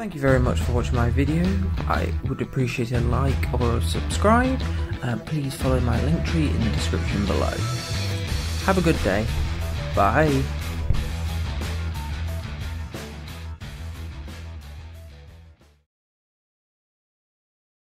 thank you very much for watching my video. I would appreciate a like or subscribe. Uh, please follow my Linktree in the description below. Have a good day. Bye.